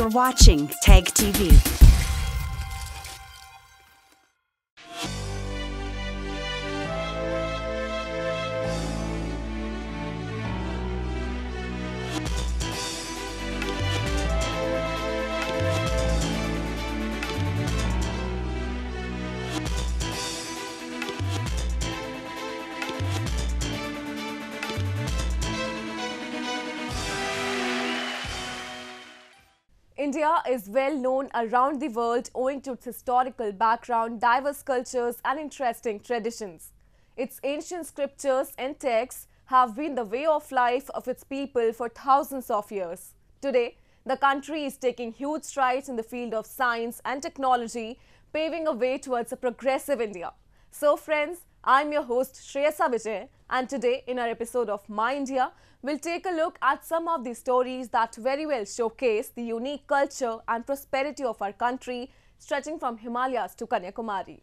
You're watching Tag TV. Is well known around the world owing to its historical background, diverse cultures, and interesting traditions. Its ancient scriptures and texts have been the way of life of its people for thousands of years. Today, the country is taking huge strides in the field of science and technology, paving a way towards a progressive India. So, friends, I'm your host Shreyasa Vijay, and today in our episode of My India, we'll take a look at some of the stories that very well showcase the unique culture and prosperity of our country, stretching from Himalayas to Kanyakumari.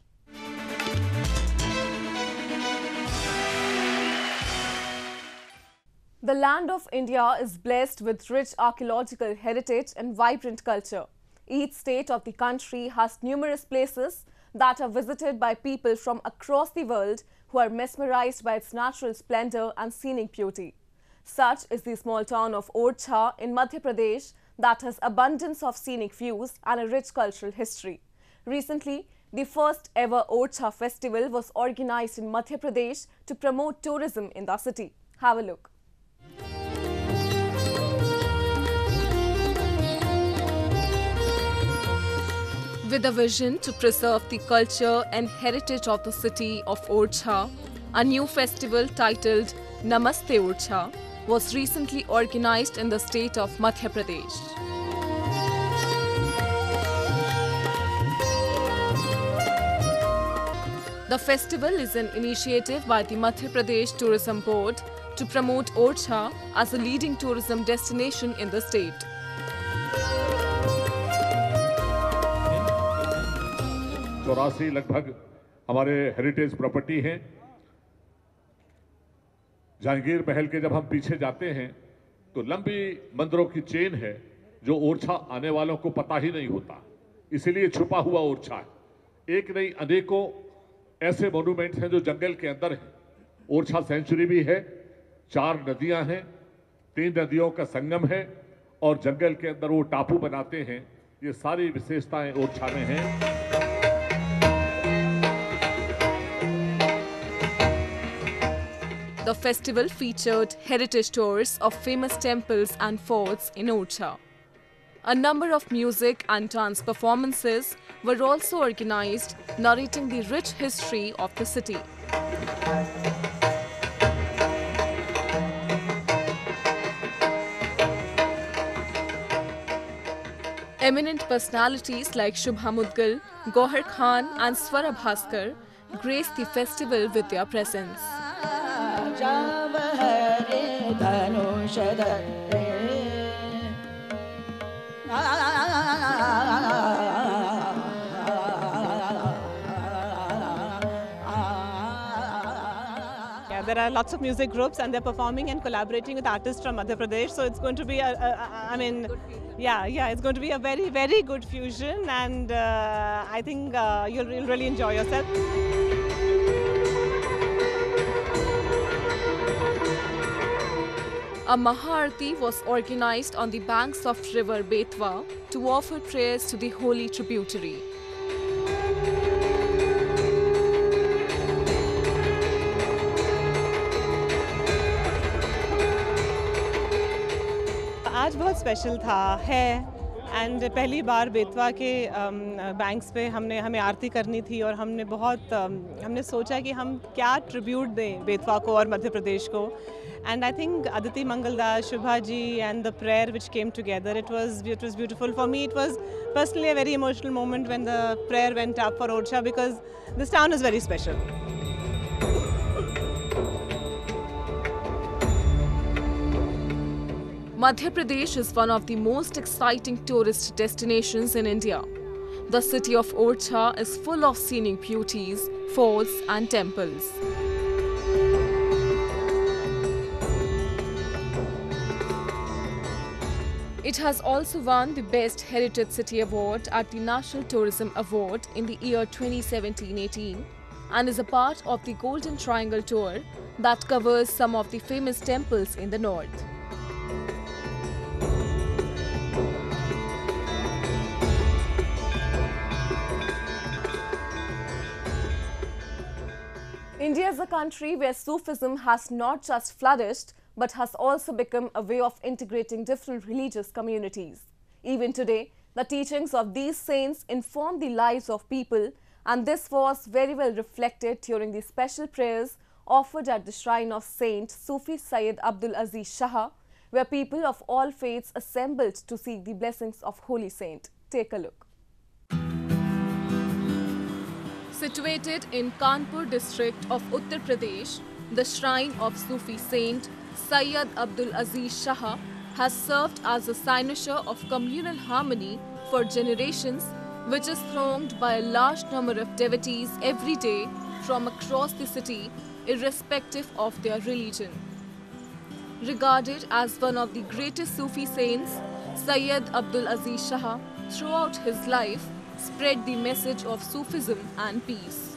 The land of India is blessed with rich archaeological heritage and vibrant culture. Each state of the country has numerous places that are visited by people from across the world who are mesmerized by its natural splendor and scenic beauty. Such is the small town of Orchha in Madhya Pradesh that has abundance of scenic views and a rich cultural history. Recently, the first ever Orchha festival was organized in Madhya Pradesh to promote tourism in the city. Have a look. With a vision to preserve the culture and heritage of the city of Orchha, a new festival titled Namaste Orchha was recently organized in the state of Madhya Pradesh. The festival is an initiative by the Madhya Pradesh Tourism Board to promote Orchha as a leading tourism destination in the state. चौरासी लगभग हमारे heritage property हैं। जहांगीर महल के जब हम पीछे जाते हैं तो लंबी मंदिरों की चेन है, जो ओरछा आने वालों को पता ही नहीं होता। इसीलिए छुपा हुआ ओरछा है। एक नहीं, अनेकों ऐसे मोन्यूमेंट्स हैं जो जंगल के अंदर हैं। ओरछा सेंचुरी भी है, चार नदियाँ हैं, तीन नदियों का संगम है, और जंगल के अंदर वो टापू बनाते हैं। ये सारी विशेषताएँ ओरछा में हैं। The festival featured heritage tours of famous temples and forts in Orchha. A number of music and dance performances were also organized, narrating the rich history of the city. Eminent personalities like Shubha Mudgal, Gauahar Khan, and Swara Bhaskar graced the festival with their presence. Yeah, there are lots of music groups and they're performing and collaborating with artists from Madhya Pradesh. So it's going to be, a, a, a, I mean, yeah, yeah, it's going to be a very, very good fusion, and uh, I think uh, you'll, you'll really enjoy yourself. A Maharati was organized on the banks of river Betwa to offer prayers to the holy tributary. आज बहुत special था है and पहली बार बेतवा के um, banks पे हमने, हमें आरती करनी थी और हमने बहुत um, हमने सोचा कि हम क्या ट्रिब्यूट दें बेतवा को और मध्य प्रदेश को। And I think Aditi Mangaldas Shubha ji and the prayer which came together it was it was beautiful for me it was personally a very emotional moment when the prayer went up for Orchha because this town is very special Madhya Pradesh is one of the most exciting tourist destinations in India. The city of Orchha is full of scenic beauties, forts, and temples. It has also won the Best Heritage City Award at the National Tourism Award in the year 2017-18 and is a part of the Golden Triangle Tour that covers some of the famous temples in the north. India is a country where Sufism has not just flourished but has also become a way of integrating different religious communities. Even today, the teachings of these saints inform the lives of people and this was very well reflected during the special prayers offered at the shrine of Saint Sufi Sayyid Abdul Aziz Shah, where people of all faiths assembled to seek the blessings of Holy Saint. Take a look. Situated in Kanpur district of Uttar Pradesh, the shrine of Sufi saint Sayyid Abdul Aziz Shah has served as a cynosure of communal harmony for generations which is thronged by a large number of devotees every day from across the city irrespective of their religion. Regarded as one of the greatest Sufi saints, Sayyid Abdul Aziz Shah throughout his life spread the message of Sufism and peace.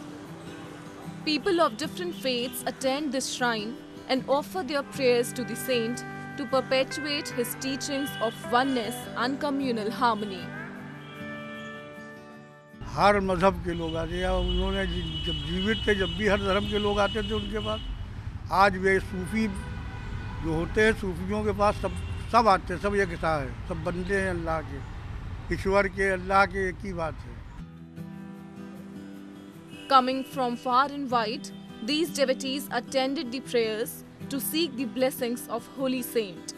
People of different faiths attend this shrine and offer their prayers to the saint to perpetuate his teachings of oneness and communal harmony. हर मज़हब के लोग आते हैं उन्होंने जब जीवित थे जब भी हर धर्म के लोग आते थे उनके पास आज वे सूफी जो होते हैं सूफियों के पास सब सब आते हैं सब एक था है सब बंदे हैं अल्लाह के ईश्वर के अल्लाह के एक ही बात है। Coming from far and wide these devotees attended the prayers to seek the blessings of holy saint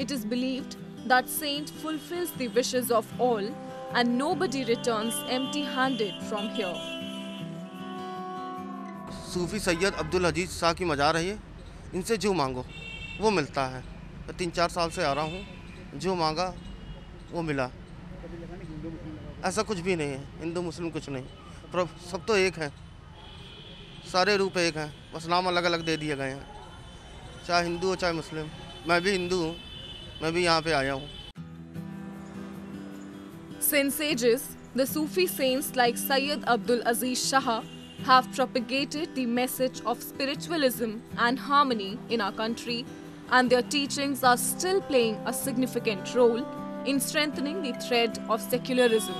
it is believed that saint fulfils the wishes of all and nobody returns empty handed from here Sufi Syed Abdul Aziz Shah की मजार रही है इनसे जो मांगो वो मिलता है। तीन चार साल से आ रहा हूँ। जो मांगा वो मिला। ऐसा कुछ भी नहीं है हिंदू मुस्लिम कुछ नहीं सब तो एक हैं सारे रूप एक हैं बस नाम अलग अलग दे दिए गए हैं चाहे हिंदू हो चाहे मुस्लिम मैं भी हिंदू हूँ मैं भी यहाँ पे आया हूँ Since ages, the Sufi saints like Sayyid Abdul Aziz Shah have propagated the message of spiritualism and harmony in our country, and their teachings are still playing a significant role in strengthening the thread of secularism.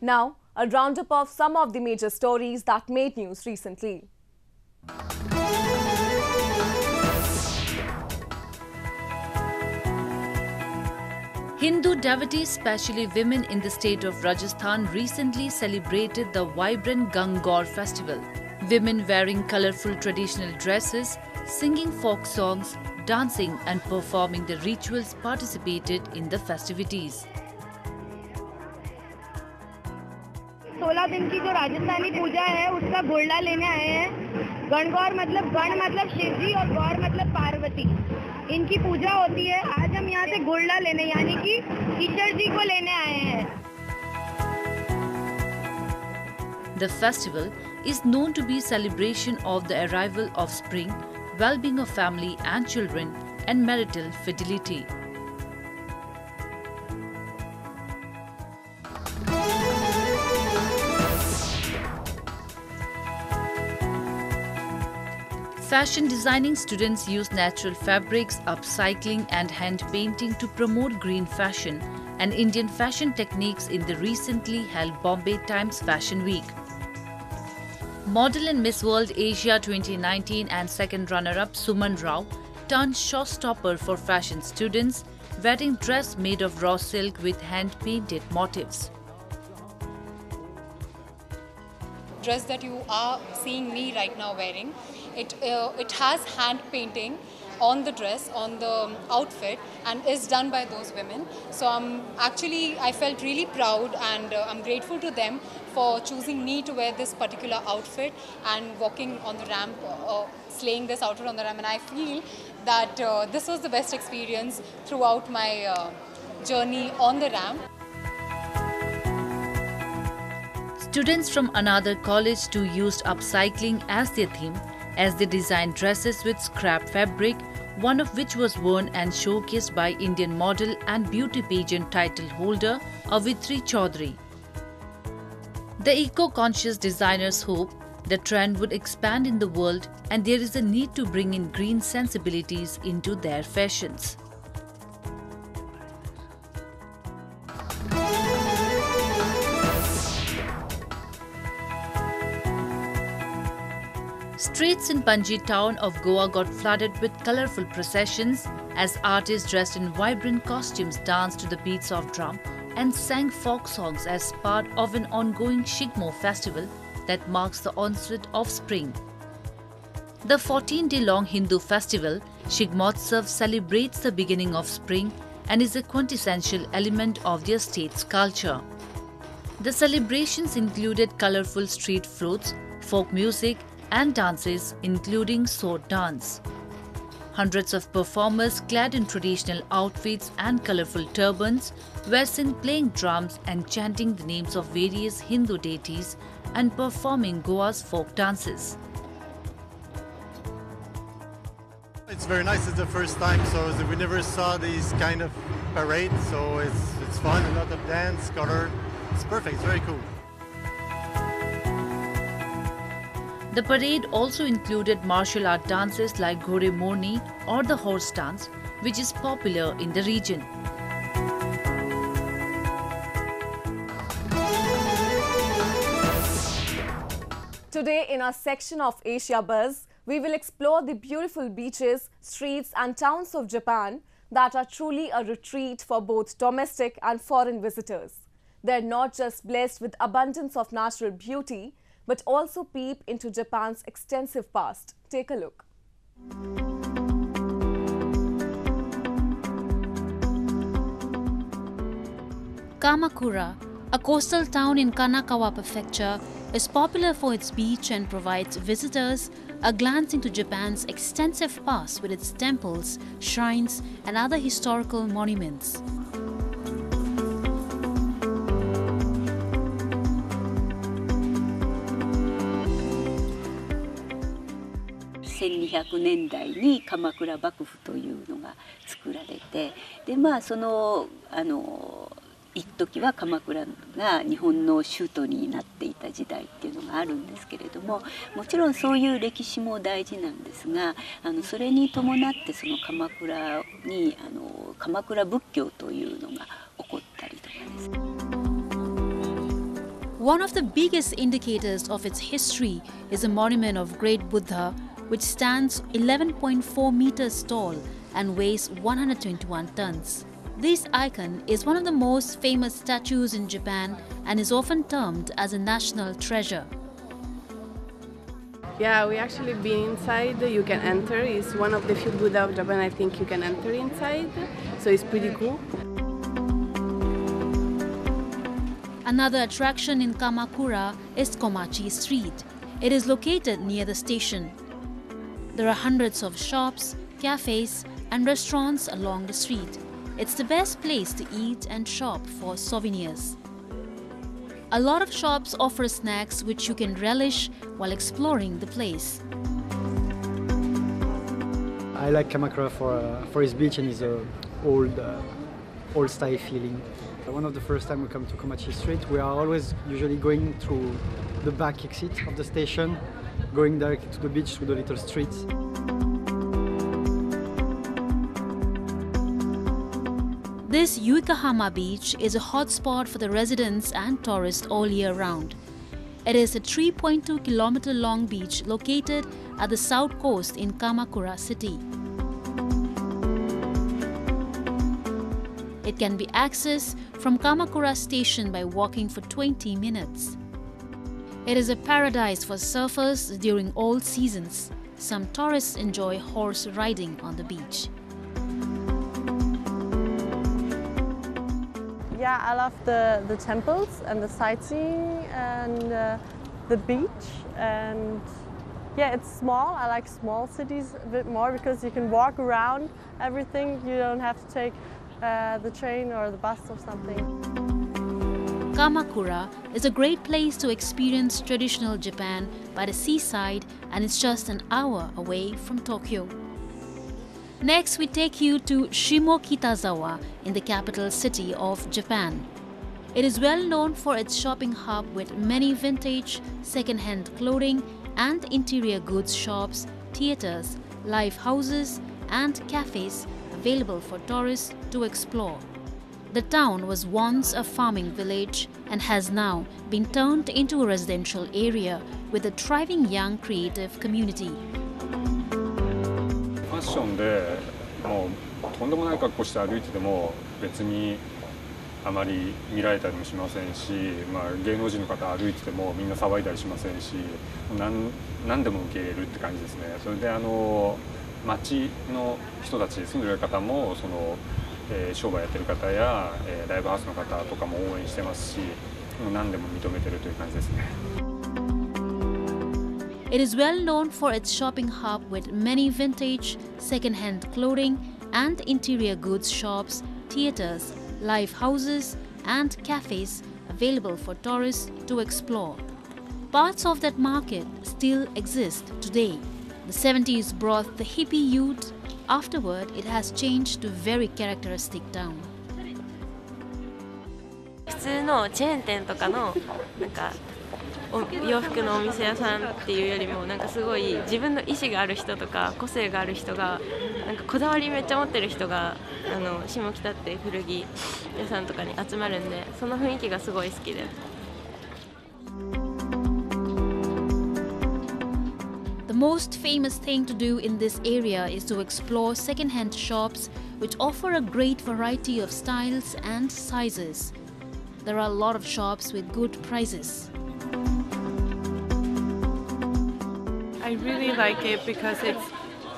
Now, a roundup of some of the major stories that made news recently. Hindu devotees, especially women in the state of Rajasthan, recently celebrated the vibrant Gangaur festival. Women wearing colorful traditional dresses, singing folk songs, dancing, and performing the rituals participated in the festivities. सोलह दिन की जो राजस्थानी पूजा है उसका गोल्डा लेने आए हैं गणगौर मतलब गण मतलब शिव जी और गौर मतलब पार्वती इनकी पूजा होती है आज हम यहाँ से गोल्डा लेने यानी कि ईश्वर जी को लेने आए हैं The festival is known to be celebration of the arrival of spring, well-being of family and children, and marital fidelity. Fashion designing students use natural fabrics, upcycling, and hand painting to promote green fashion and Indian fashion techniques in the recently held Bombay Times Fashion Week. Model in Miss World Asia 2019 and second runner up Suman Rao turned showstopper for fashion students, wearing dress made of raw silk with hand painted motifs. dress that you are seeing me right now wearing. It, uh, it has hand painting on the dress, on the outfit, and is done by those women. So I'm actually, I felt really proud and uh, I'm grateful to them for choosing me to wear this particular outfit and walking on the ramp, uh, slaying this outfit on the ramp. And I feel that uh, this was the best experience throughout my uh, journey on the ramp. Students from another college too used upcycling as their theme as they designed dresses with scrap fabric, one of which was worn and showcased by Indian model and beauty pageant title holder Avitri Chaudhary. The eco-conscious designers hope the trend would expand in the world and there is a need to bring in green sensibilities into their fashions. Streets in Panaji town of Goa got flooded with colorful processions as artists dressed in vibrant costumes danced to the beats of drum and sang folk songs as part of an ongoing Shigmo festival that marks the onset of spring. The 14-day-long Hindu festival, Shigmotsav celebrates the beginning of spring and is a quintessential element of their state's culture. The celebrations included colorful street floats, folk music, and dances including sword dance. Hundreds of performers clad in traditional outfits and colorful turbans were seen playing drums and chanting the names of various Hindu deities and performing Goa's folk dances. It's very nice. It's the first time, so we never saw these kind of parades. So it's it's fun. A lot of dance, color. It's perfect. It's very cool. The parade also included martial art dances like Ghore Morni or the horse dance, which is popular in the region. Today in our section of Asia Buzz, we will explore the beautiful beaches, streets and towns of Japan that are truly a retreat for both domestic and foreign visitors. They're not just blessed with abundance of natural beauty, but also peep into Japan's extensive past. Take a look. Kamakura, a coastal town in Kanagawa Prefecture, is popular for its beach and provides visitors a glance into Japan's extensive past with its temples, shrines, and other historical monuments. 1200年代に鎌倉幕府というのが作られてでまあそのあの一時は鎌倉が日本の首都になっていた時代っていうのがあるんですけれどももちろんそういう歴史も大事なんですがあのそれに伴ってその鎌倉にあの鎌倉仏教というのが起こったりとかです。One of the biggest indicators of its history is a monument of great Buddha which stands 11.4 meters tall and weighs 121 tons. This icon is one of the most famous statues in Japan and is often termed as a national treasure. Yeah, we actually been inside. You can enter. It's one of the few Buddha of Japan I think you can enter inside. So it's pretty cool. Another attraction in Kamakura is Komachi Street. It is located near the station. There are hundreds of shops, cafes, and restaurants along the street. It's the best place to eat and shop for souvenirs. A lot of shops offer snacks which you can relish while exploring the place. I like Kamakura for, uh, for its beach and its uh, old, uh, old style feeling. One of the first time we come to Komachi Street, we are always usually going through the back exit of the station going directly to the beach through the little streets. This Yuigahama beach is a hotspot for the residents and tourists all year round. It is a 3.2 kilometer long beach located at the south coast in Kamakura city. It can be accessed from Kamakura station by walking for 20 minutes. It is a paradise for surfers during all seasons. Some tourists enjoy horse riding on the beach. Yeah, I love the, the temples and the sightseeing and uh, the beach and yeah, it's small. I like small cities a bit more because you can walk around everything. You don't have to take uh, the train or the bus or something. Kamakura is a great place to experience traditional Japan by the seaside and it's just an hour away from Tokyo. Next, we take you to Shimokitazawa in the capital city of Japan. It is well known for its shopping hub with many vintage, second-hand clothing and interior goods shops, theaters, live houses and cafes available for tourists to explore. The town was once a farming village and has now been turned into a residential area with a thriving young creative community. ファッションでもうとんでもない格好して歩いてても別にあまり見られたりもしませんし、まあ、芸能人の方歩いててもみんな騒いだりしませんし何何でも受け入れるって感じですねそれであの町の人たち住んでる方もその、えー、商売やってる方や、えー、ライブハウスの方とかも応援してますし何でも認めてるという感じですね。It is well known for its shopping hub with many vintage, second-hand clothing and interior goods shops, theaters, live houses and cafes available for tourists to explore. Parts of that market still exist today. The 70s brought the hippie youth. Afterward, it has changed to very characteristic town. 普通のチェーン店とかのなんか洋服のお店屋さんっていうよりもなんかすごい自分の意思がある人とか個性がある人がなんかこだわりめっちゃ持ってる人があの下北って古着屋さんとかに集まるんでその雰囲気がすごい好きです。Most famous thing to do in this area is to explore second-hand shops which offer a great variety of styles and sizes. There are a lot of shops with good prices. I really like it because it's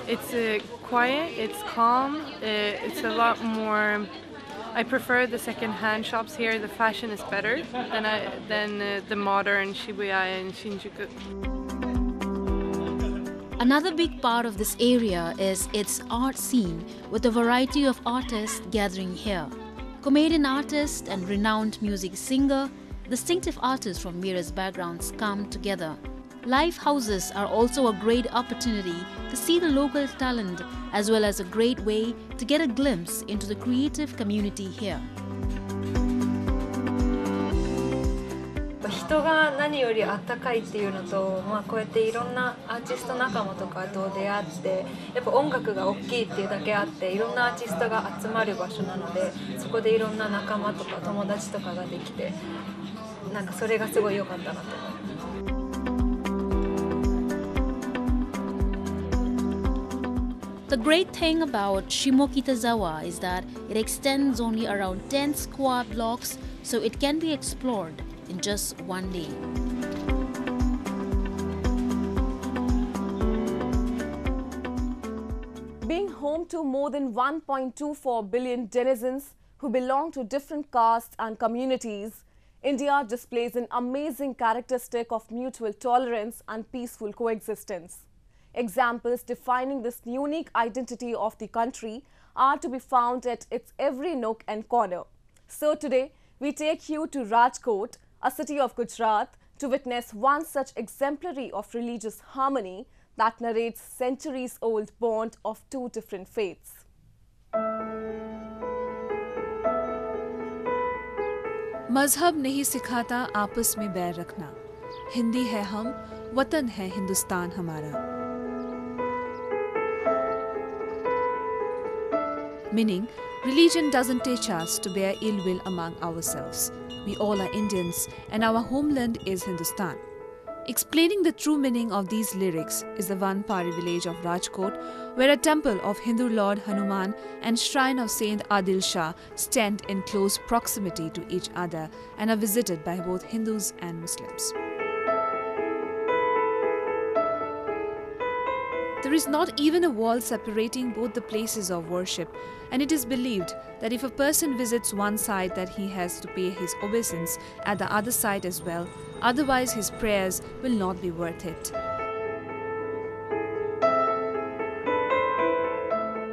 it's uh, quiet, it's calm, uh, it's a lot more. I prefer the second-hand shops here. The fashion is better than I, than uh, the modern Shibuya and Shinjuku. Another big part of this area is its art scene with a variety of artists gathering here. Comedian artist and renowned music singer, distinctive artists from various backgrounds come together Live houses are also a great opportunity to see the local talent as well as a great way to get a glimpse into the creative community here. 人が何よりあったかいっていうのと、まあ、こうやっていろんなアーティスト仲間とかと出会ってやっぱ音楽が大きいっていうだけあっていろんなアーティストが集まる場所なのでそこでいろんな仲間とか友達とかができてなんかそれがすごい良かったなと思います。The great thing about Shimokitazawa is that it extends only around 10 square blocks so it can be explored in just one day. Being home to more than 1.24 billion denizens who belong to different castes and communities, India displays an amazing characteristic of mutual tolerance and peaceful coexistence. Examples defining this unique identity of the country are to be found at its every nook and corner. So today, we take you to Rajkot, a city of Gujarat, to witness one such exemplary of religious harmony that narrates centuries-old bond of two different faiths. मजहब नहीं सिखाता आपस में बैर रखना हिंदी है हम वतन है हिंदुस्तान हमारा meaning religion doesn't teach us to bear ill will among ourselves. We all are Indians, and our homeland is Hindustan. Explaining the true meaning of these lyrics is the Vanpari village of Rajkot, where a temple of Hindu Lord Hanuman and shrine of Saint Adil Shah stand in close proximity to each other and are visited by both Hindus and Muslims. is not even a wall separating both the places of worship, and it is believed that if a person visits one side that he has to pay his obeisance at the other side as well, otherwise his prayers will not be worth it.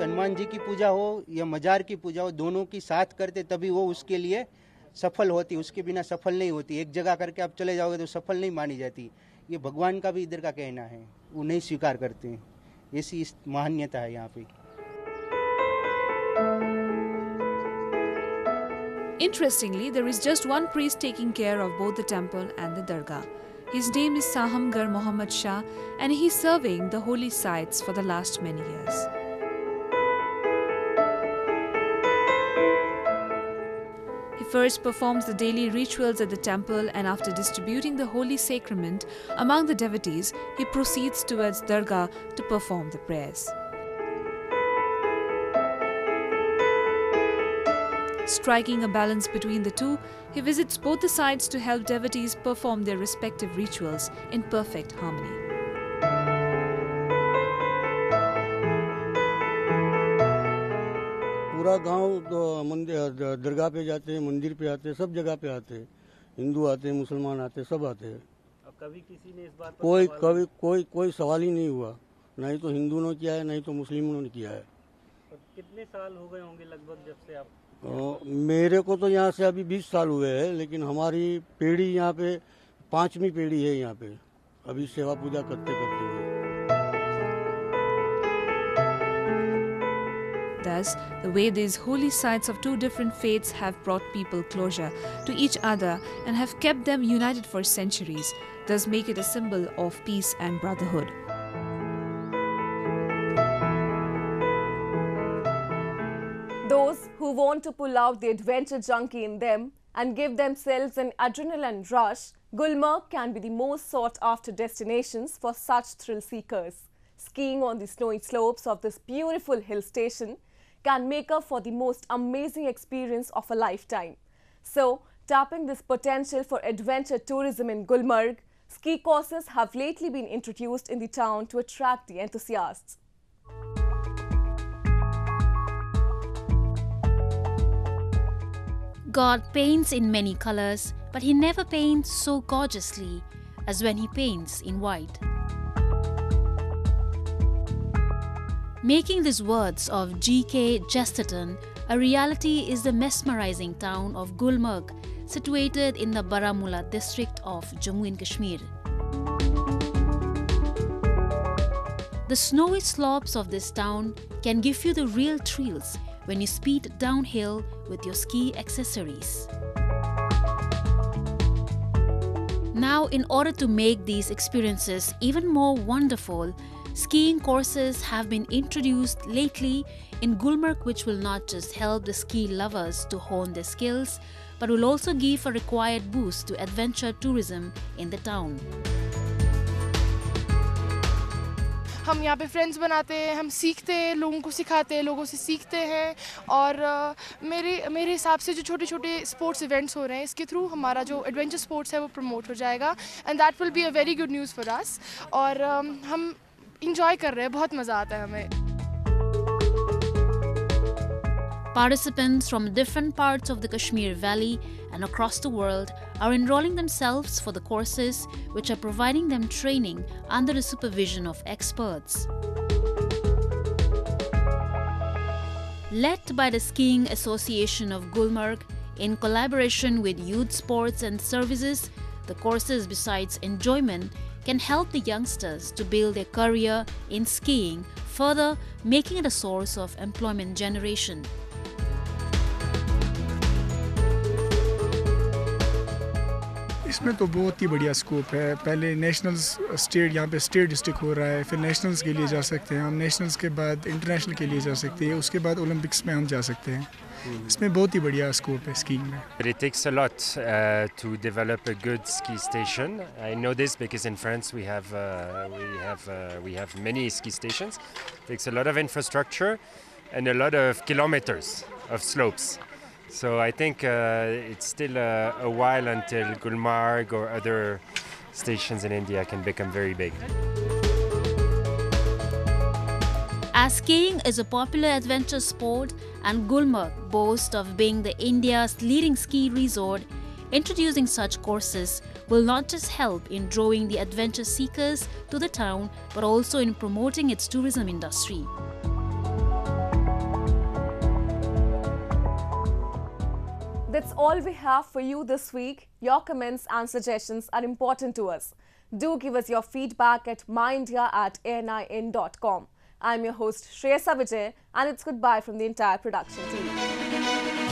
Hanuman ji की पूजा हो या मजार की पूजा हो दोनों की साथ करते तभी वो उसके लिए सफल होती उसके बिना सफल नहीं होती एक जगह करके आप चले जाओगे तो सफल नहीं मानी जाती ये भगवान का भी इधर का कहना है वो नहीं स्वीकार करते हैं ऐसी मान्यता है यहाँ पे Interestingly, there is just one priest taking care of both the temple and the dargah. His name is Sahamgar Muhammad Shah and he is serving the holy sites for the last many years. First performs the daily rituals at the temple and after distributing the holy sacrament among the devotees, he proceeds towards Dargah to perform the prayers. Striking a balance between the two, he visits both the sites to help devotees perform their respective rituals in perfect harmony. पूरा गाँव तो मंदिर दरगाह पे जाते हैं मंदिर पे आते हैं सब जगह पे आते हैं। हिंदू आते हैं मुसलमान आते हैं सब आते हैं। कभी किसी ने इस बात कोई कभी कोई कोई सवाल ही नहीं हुआ। नहीं तो हिंदू ने किया है नहीं तो मुस्लिमों ने किया है। कितने साल हो गए होंगे लगभग जब से आप मेरे को तो यहाँ से अभी बीस साल हुए हैं लेकिन हमारी पीढ़ी यहाँ पे पांचवी पीढ़ी है यहाँ पे। अभी सेवा पूजा करते करते हुए। Thus, the way these holy sites of two different faiths have brought people closer to each other and have kept them united for centuries, does make it a symbol of peace and brotherhood. Those who want to pull out the adventure junkie in them and give themselves an adrenaline rush, Gulmarg can be the most sought after destinations for such thrill seekers. Skiing on the snowy slopes of this beautiful hill station can make up for the most amazing experience of a lifetime. So, tapping this potential for adventure tourism in Gulmarg, ski courses have lately been introduced in the town to attract the enthusiasts. God paints in many colors, but he never paints so gorgeously as when he paints in white. Making these words of G.K. Chesterton a reality is the mesmerizing town of Gulmarg, situated in the Baramulla district of Jammu and Kashmir. The snowy slopes of this town can give you the real thrills when you speed downhill with your ski accessories. Now, in order to make these experiences even more wonderful, skiing courses have been introduced lately in Gulmarg, which will not just help the ski lovers to hone their skills, but will also give a required boost to adventure tourism in the town. हम यहाँ पे friends बनाते हैं हम सीखते हैं लोगों को सिखाते हैं लोगों से सीखते हैं और अ, मेरे मेरे हिसाब से जो छोटे छोटे स्पोर्ट्स इवेंट्स हो रहे हैं इसके थ्रू हमारा जो एडवेंचर स्पोर्ट्स है वो प्रमोट हो जाएगा and that will be a very good news for us और अम, हम इंजॉय कर रहे हैं बहुत मज़ा आता है हमें Participants from different parts of the Kashmir Valley and across the world are enrolling themselves for the courses which are providing them training under the supervision of experts. Led by the Skiing Association of Gulmarg in collaboration with Youth Sports and Services, the courses, besides enjoyment, can help the youngsters to build their career in skiing, further making it a source of employment generation. इसमें तो बहुत ही बढ़िया scope है पहले national state यहाँ पे state district हो रहा है फिर नेशनल्स के लिए जा सकते हैं हम नेशनल्स के बाद इंटरनेशनल के लिए जा सकते हैं उसके बाद ओलंपिक्स में हम जा सकते हैं इसमें बहुत ही बढ़िया स्कोप है स्कीइंग में But it takes a lot uh, to develop a good ski station. I know this because in France we have uh, we have uh, we have many ski stations. It takes a lot of infrastructure and a lot of kilometers of slopes. So I think uh, it's still uh, a while until Gulmarg or other stations in India can become very big. As skiing is a popular adventure sport and Gulmarg boast of being the India's leading ski resort, introducing such courses will not just help in drawing the adventure seekers to the town but also in promoting its tourism industry. That's all we have for you this week. Your comments and suggestions are important to us. Do give us your feedback at myindia at anin.com. I'm your host Shreyasa Vijay and it's goodbye from the entire production team.